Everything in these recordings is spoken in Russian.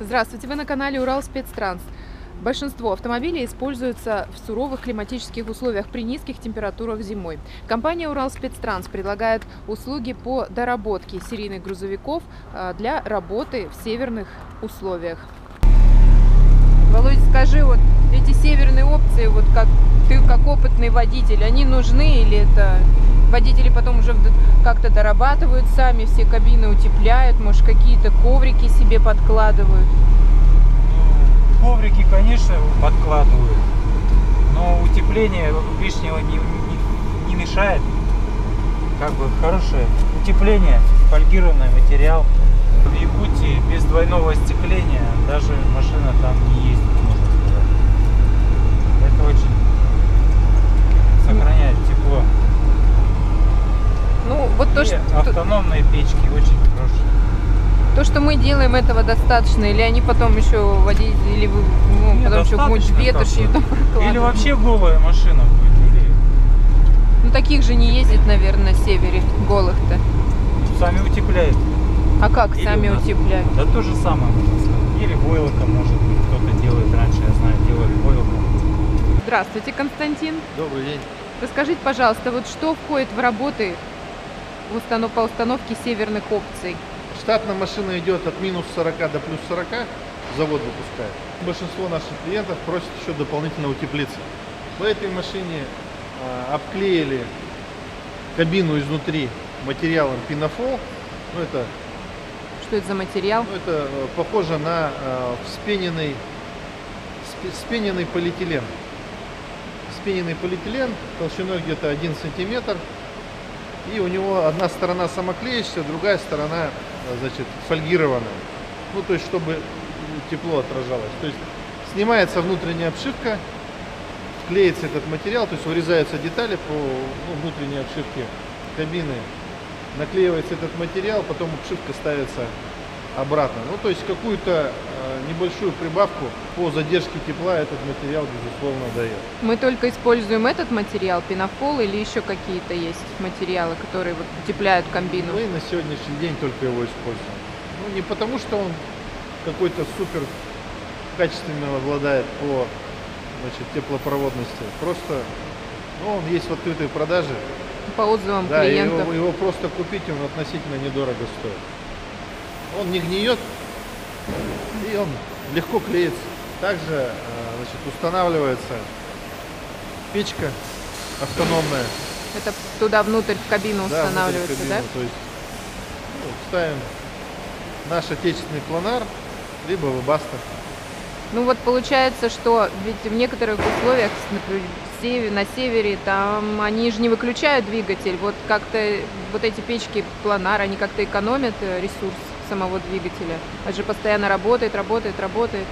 Здравствуйте, вы на канале Урал Спецтранс. Большинство автомобилей используются в суровых климатических условиях при низких температурах зимой. Компания Урал Спецтранс предлагает услуги по доработке серийных грузовиков а, для работы в северных условиях. Володя, скажи, вот эти северные опции, вот как ты как опытный водитель, они нужны или это водители потом уже как-то дорабатывают сами, все кабины утепляют, может какие-то коврики себе подкладывают? Ну, Коврики, конечно, подкладывают, но утепление лишнего не, не- не мешает. Как бы хорошее утепление, фольгированный материал. В Якутии без двойного остекления даже машина там не ездит, можно сказать. Это очень сохраняет тепло. Ну, вот то, И что, то, автономные печки очень хорошие. то, что мы делаем, этого достаточно, или они потом еще водить, или вы, ну, Не, потом еще какую-нибудь ветошью там? Или вообще голая машина будет, или Ну, таких же не ездит, наверное, на севере, голых-то. сами утепляют. А как Или сами утепляют? Да то же самое можно сказать. Или войлоком, может быть, кто-то делает. Раньше, я знаю, делали войлоком. Здравствуйте, Константин. Добрый день. Расскажите, пожалуйста, вот что входит в работы в установ- по установке северных опций? Штатная машина идет от минус 40 до плюс 40, завод выпускает. Большинство наших клиентов просят еще дополнительно утеплиться. По этой машине а, обклеили кабину изнутри материалом пинофол. Ну, это, Что это за материал? ну, это э, похоже на э, вспененный, спе- вспененный полиэтилен. Вспененный полиэтилен толщиной где-то 1 сантиметр. И у него одна сторона самоклеящаяся, другая сторона, э, значит, фольгированная. Ну, то есть, чтобы тепло отражалось. То есть, снимается внутренняя обшивка, клеится этот материал, то есть вырезаются детали по ну, внутренней обшивке кабины, наклеивается этот материал, потом обшивка ставится обратно. Ну, то есть какую-то небольшую прибавку по задержке тепла этот материал, безусловно, дает. Мы только используем этот материал, пенофол, или еще какие-то есть материалы, которые вот утепляют комбину? Мы на сегодняшний день только его используем. Ну, не потому, что он какой-то супер качественно обладает по значит, теплопроводности. Просто ну, он есть в открытой продаже. По отзывам Да, клиентов. его, его просто купить он относительно недорого стоит. Он не гниет и он легко клеится. Также э, значит, устанавливается печка автономная. Это туда внутрь в кабину Да, устанавливается, кабины. да? То есть ну, ставим наш отечественный планар, либо вебаста. Ну вот получается, что ведь в некоторых условиях, например, на севере, там они же не выключают двигатель. Вот как-то вот эти печки планар, они как-то экономят э, ресурс самого двигателя. Это же постоянно работает, работает, работает.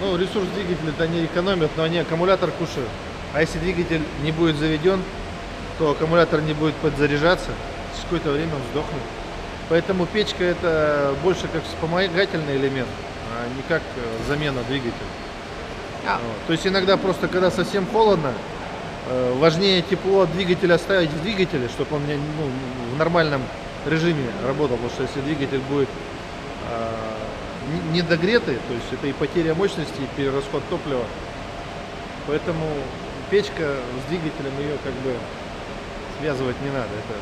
Ну, ресурс двигателя-то они экономят, но они аккумулятор кушают. А если двигатель не будет заведен, то аккумулятор не будет подзаряжаться, через какое-то время он сдохнет. Поэтому печка это больше как вспомогательный элемент, а не как э, замена двигателя. А. Вот. То есть иногда просто, когда совсем холодно, э, важнее тепло двигателя оставить в двигателе, чтобы он ну, в нормальном режиме работал. Потому что если двигатель будет э, не- недогретый, то есть это и потеря мощности, и перерасход топлива. Поэтому печка с двигателем ее как бы связывать не надо. Это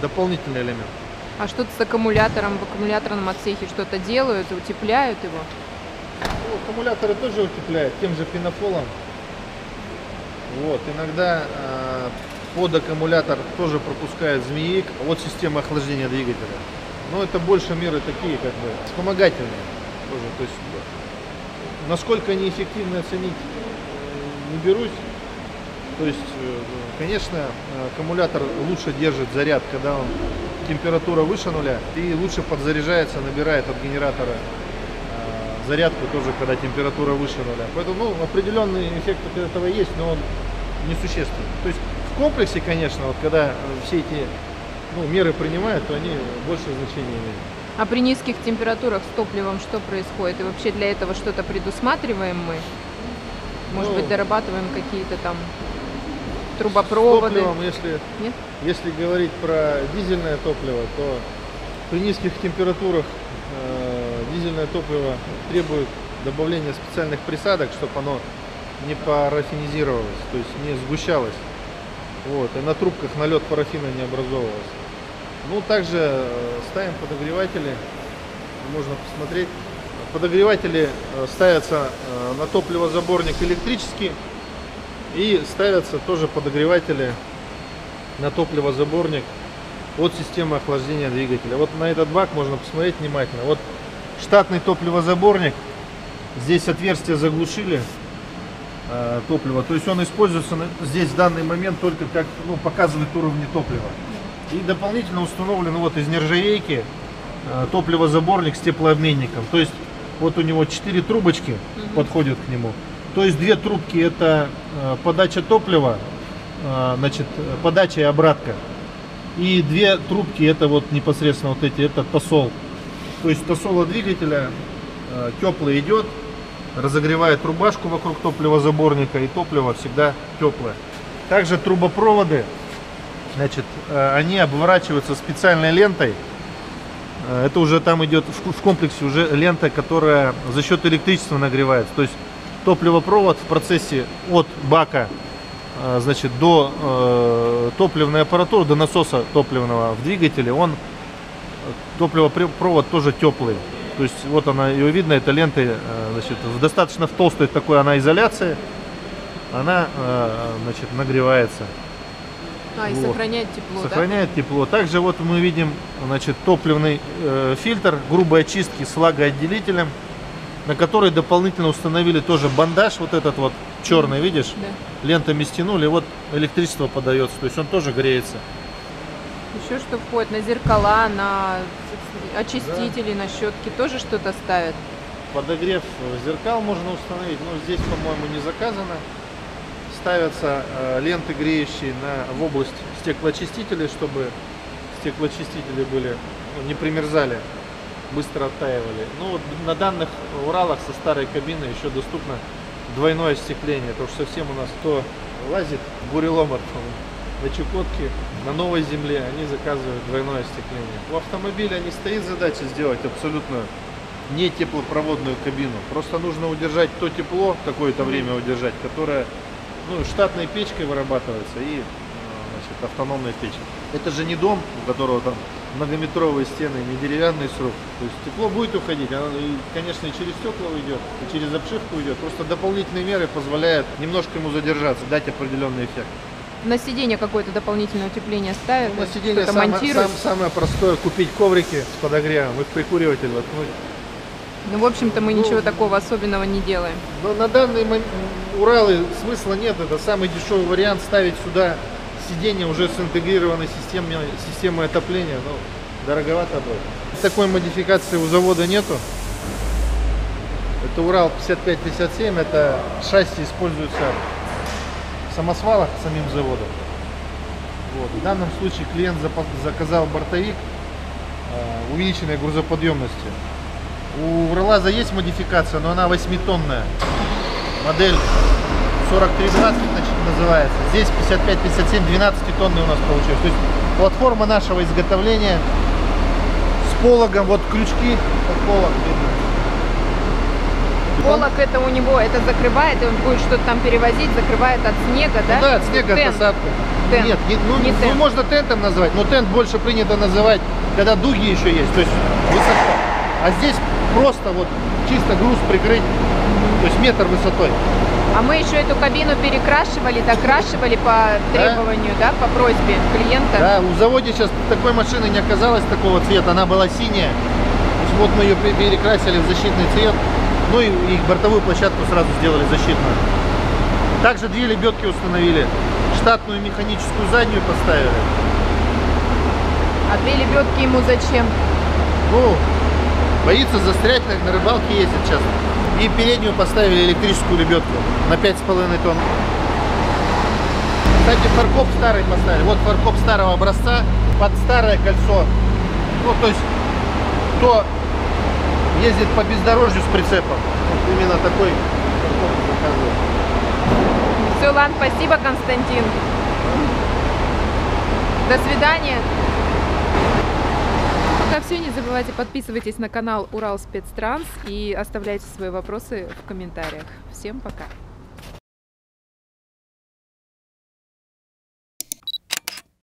дополнительный элемент. А что-то с аккумулятором в аккумуляторном отсеке что-то делают, утепляют его. Ну, аккумуляторы тоже утепляют тем же пенофолом. Вот, иногда э, под аккумулятор тоже пропускают змеевик от системы охлаждения двигателя. Но это больше меры такие, как бы, вспомогательные тоже. То есть, насколько они эффективны оценить не берусь. То есть, э, конечно, э, аккумулятор лучше держит заряд, когда он температура выше нуля, и лучше подзаряжается, набирает от генератора э, зарядку тоже, когда температура выше нуля. Поэтому ну, определенный эффект от этого есть, но он несущественный. То есть в комплексе, конечно, вот когда все эти ну, меры принимают, то они больше значения имеют. А при низких температурах с топливом что происходит? И вообще для этого что-то предусматриваем мы? Может Ну, быть, дорабатываем какие-то там С трубопроводы? топливом, если, Нет? если говорить про дизельное топливо, то при низких температурах э, дизельное топливо требует добавления специальных присадок, чтобы оно не парафинизировалось, то есть не сгущалось. Вот, и на трубках налет парафина не образовывался. Ну, также э, ставим подогреватели, можно посмотреть. Подогреватели э, ставятся э, на топливозаборник электрический и ставятся тоже подогреватели на топливозаборник от системы охлаждения двигателя. Вот на этот бак можно посмотреть внимательно. Вот штатный топливозаборник. Здесь отверстие заглушили топлива. То есть он используется здесь в данный момент только как ну, показывает уровни топлива. И дополнительно установлен вот из нержавейки э, топливозаборник с теплообменником. То есть вот у него 4 трубочки подходят к нему. То есть две трубки это э, подача топлива, э, значит, подача и обратка. И две трубки это вот непосредственно вот эти, это тосол. То есть тосола двигателя теплый идет, разогревает рубашку вокруг топливозаборника и топливо всегда теплое. Также трубопроводы, значит, они обворачиваются специальной лентой. Э, Это уже там идет в комплексе уже лента, которая за счет электричества нагревается. То есть топливопровод в процессе от бака э, значит, до э, топливной аппаратуры, до насоса топливного в двигателе, он э, топливопровод тоже теплый. То есть вот она, ее видно, эта лента э, значит, достаточно в толстой такой она изоляции, она э, значит, нагревается А, и Вот. сохраняет тепло, сохраняет тепло. Также вот мы видим, значит, топливный э, фильтр грубой очистки с влагоотделителем, на который дополнительно установили тоже бандаж, вот этот вот черный, видишь, да? лентами стянули, вот электричество подается, то есть он тоже греется. Еще что входит на зеркала, на очистители, на щетки, тоже что-то ставят. Подогрев зеркал можно установить, но здесь, по-моему, не заказано. Ставятся э, ленты греющие на, в область стеклоочистителей, чтобы стеклоочистители были, ну, не примерзали, быстро оттаивали. Ну вот на данных Уралах со старой кабины еще доступно двойное остекление, потому что совсем у нас кто лазит, буреломор там, на Чукотке, на новой земле, они заказывают двойное остекление. У автомобиля не стоит задача сделать абсолютно не теплопроводную кабину. Просто нужно удержать то тепло, какое-то время удержать, которое ну, штатной печкой вырабатывается и э, значит, автономной печкой. Это же не дом, у которого там многометровые стены, не деревянный сруб. То есть тепло будет уходить, оно, и, конечно, и через стекла уйдет, и через обшивку уйдет. Просто дополнительные меры позволяют немножко ему задержаться, дать определенный эффект. На сиденье какое-то дополнительное утепление ставят, Ну, на сиденье что-то самое, сам- самое простое купить коврики с подогревом, их в прикуриватель воткнуть. Ну, в общем-то, мы Ну, ничего такого особенного не делаем. Но на данный момент Уралы смысла нет. Это самый дешевый вариант ставить сюда сиденье уже с интегрированной системой, системой отопления. Ну, дороговато будет. Такой модификации у завода нету. Это Урал 5557. Это шасси используется в самосвалах самим заводом. Вот. В данном случае клиент заказал бортовик э, увеличенной грузоподъемности. У Уралаза есть модификация, но она 8-тонная. Модель 4320 значит, называется. Здесь 55-57, 12 тонны у нас получилось. То есть платформа нашего изготовления с пологом, вот крючки под полог видно. Полок это у него, это закрывает, и он будет что-то там перевозить, закрывает от снега, да? Ну да, от снега Тент. посадка. Тент. Нет, не- ну, Не ну, тент. можно тентом назвать, но тент больше принято называть, когда дуги еще есть, то есть высоко. А здесь просто вот чисто груз прикрыть, то есть метр высотой. А мы еще эту кабину перекрашивали, докрашивали по требованию, да, по просьбе клиента. Да, у заводе сейчас такой машины не оказалось такого цвета, она была синяя. То есть вот мы ее пе- перекрасили в защитный цвет, ну и, и бортовую площадку сразу сделали защитную. Также две лебедки установили, штатную механическую заднюю поставили. А две лебедки ему зачем? Ну, боится застрять, на, на рыбалке ездит сейчас. И переднюю поставили электрическую лебедку на 5,5 тонн. Кстати, фаркоп старый поставили. Вот фаркоп старого образца под старое кольцо. Ну, то есть, кто ездит по бездорожью с прицепом, вот именно такой фаркоп заказывает. Все, ладно, спасибо, Константин. До свидания. Пока все. Не забывайте подписывайтесь на канал Урал Спецтранс и оставляйте свои вопросы в комментариях. Всем пока!